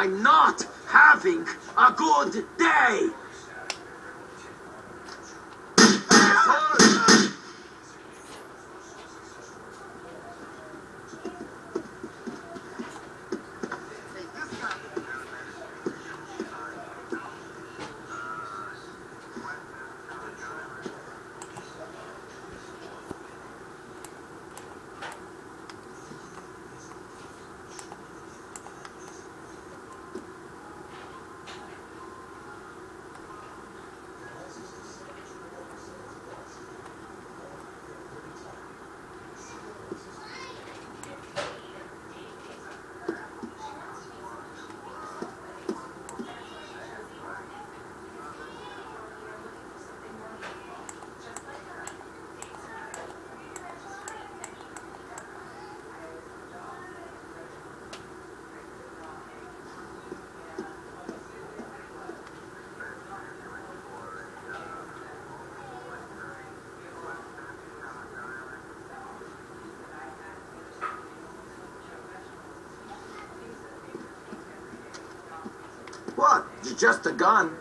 I'm not having a good day. What? Just a gun.